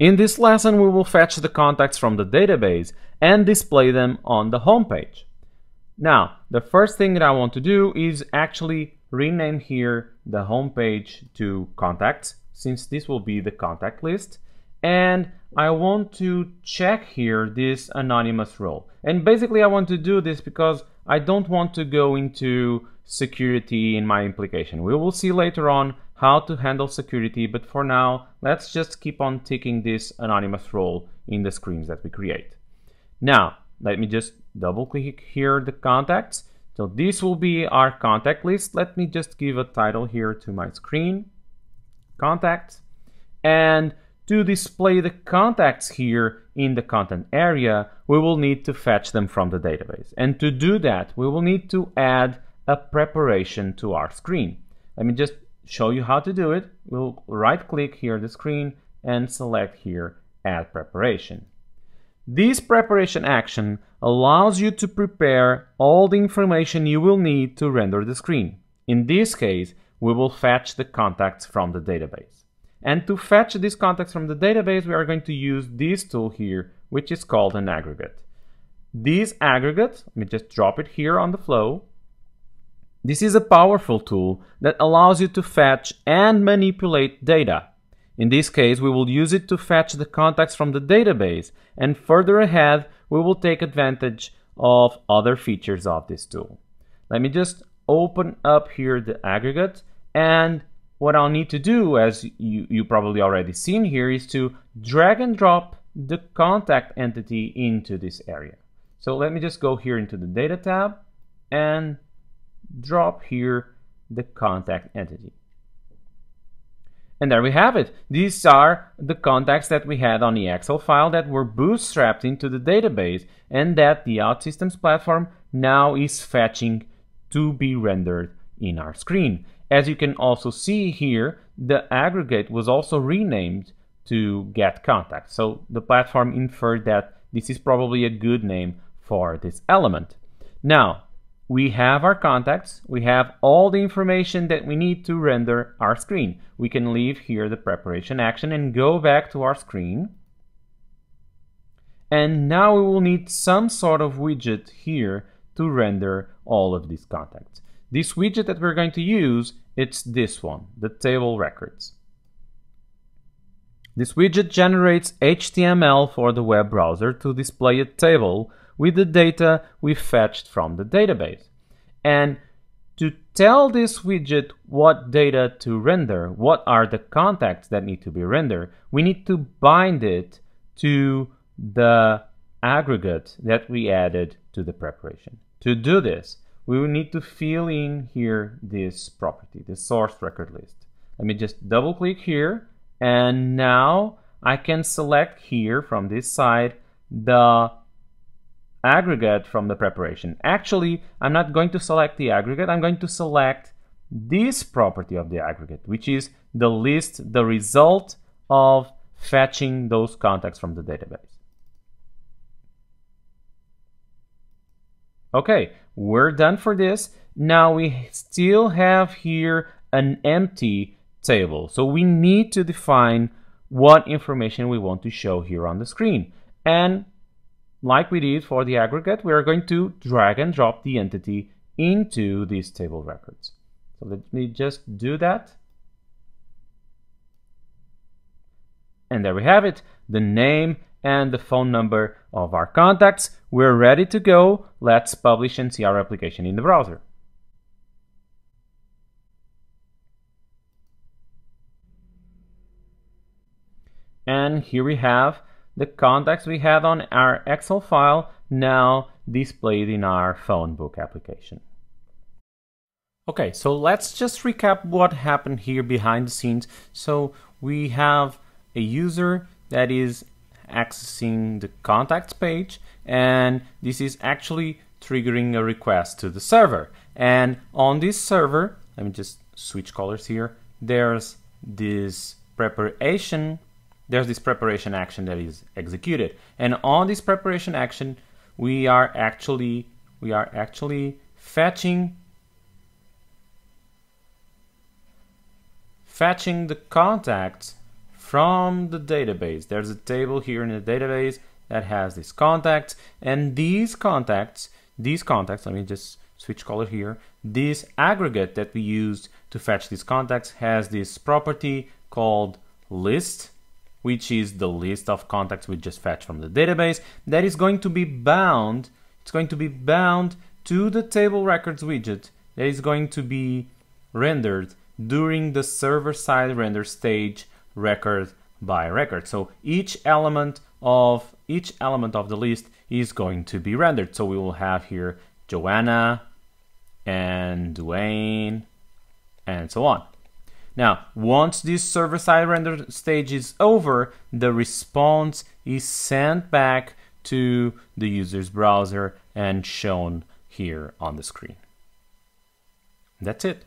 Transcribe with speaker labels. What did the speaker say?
Speaker 1: In this lesson, we will fetch the contacts from the database and display them on the home page. Now, the first thing that I want to do is actually rename here the home page to contacts, since this will be the contact list. And I want to check here this anonymous role. And basically I want to do this because I don't want to go into security in my implication. We will see later on how to handle security, but for now, let's just keep on ticking this anonymous role in the screens that we create. Now, let me just double click here the contacts. So this will be our contact list. Let me just give a title here to my screen, contacts. And to display the contacts here in the content area, we will need to fetch them from the database. And to do that, we will need to add a preparation to our screen. Let me just show you how to do it. We'll right click here the screen and select here add preparation. This preparation action allows you to prepare all the information you will need to render the screen. In this case, we will fetch the contacts from the database. And to fetch these contacts from the database, we are going to use this tool here, which is called an aggregate. This aggregate, let me just drop it here on the flow, this is a powerful tool that allows you to fetch and manipulate data. In this case, we will use it to fetch the contacts from the database, and further ahead, we will take advantage of other features of this tool. Let me just open up here the aggregate, and what I'll need to do, as you, you probably already seen here, is to drag and drop the contact entity into this area. So let me just go here into the data tab and drop here the contact entity. And there we have it. These are the contacts that we had on the Excel file that were bootstrapped into the database and that the OutSystems platform now is fetching to be rendered in our screen. As you can also see here, the aggregate was also renamed to get contact. So the platform inferred that this is probably a good name for this element. Now, we have our contacts, we have all the information that we need to render our screen. We can leave here the preparation action and go back to our screen. And now we will need some sort of widget here to render all of these contacts. This widget that we're going to use, it's this one, the table records. This widget generates HTML for the web browser to display a table with the data we fetched from the database. And to tell this widget what data to render, what are the contacts that need to be rendered, we need to bind it to the aggregate that we added to the preparation. To do this, we will need to fill in here this property, the source record list. Let me just double click here and now I can select here from this side the aggregate from the preparation. Actually, I'm not going to select the aggregate, I'm going to select this property of the aggregate, which is the list, the result of fetching those contacts from the database. Okay, we're done for this. Now we still have here an empty table. So we need to define what information we want to show here on the screen. And like we did for the aggregate, we are going to drag and drop the entity into these table records. So let me just do that. And there we have it, the name and the phone number of our contacts. We're ready to go. Let's publish and see our application in the browser. And here we have the contacts we had on our Excel file now displayed in our phone book application. Okay, so let's just recap what happened here behind the scenes. So we have a user that is accessing the contacts page and this is actually triggering a request to the server. And on this server, let me just switch colors here, there's this preparation there's this preparation action that is executed. And on this preparation action, we are actually we are actually fetching fetching the contacts from the database. There's a table here in the database that has these contacts and these contacts, these contacts, let me just switch color here. This aggregate that we used to fetch these contacts has this property called list, which is the list of contacts we just fetched from the database that is going to be bound, it's going to be bound to the table records widget that is going to be rendered during the server-side render stage record by record. So each element of each element of the list is going to be rendered. So we will have here Joanna and Dwayne and so on. Now, once this server-side render stage is over, the response is sent back to the user's browser and shown here on the screen. That's it.